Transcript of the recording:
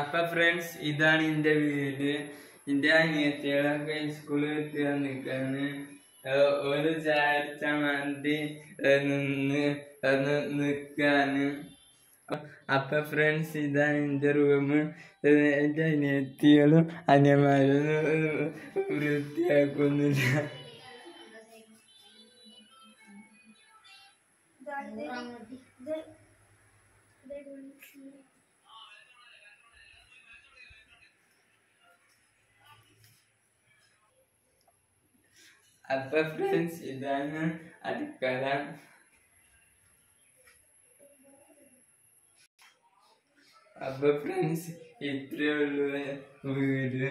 അപ്പൊ ഫ്രണ്ട്സ് ഇതാണ് എന്റെ വീട്. എന്റെ അനിയത്തികളൊക്കെ സ്കൂളിൽ എത്തിയാൽ വന്നിക്കാണ്. ഒരു ചാരിച്ച മന്തി നിന്ന് നിൽക്കാന് അപ്പൊ ഫ്രണ്ട്സ് ഇതാണ് എന്റെ റൂം എന്റെ അനിയത്തികളും അനിയന്മാരും വൃത്തിയാക്കുന്നില്ല. അപ്പൊ ഫ്രണ്ട്സ് ഇതാണ് അടുക്കള അപ്പൊ ഫ്രണ്ട്സ് ഇത്രേ ഉള്ളൂ വീട്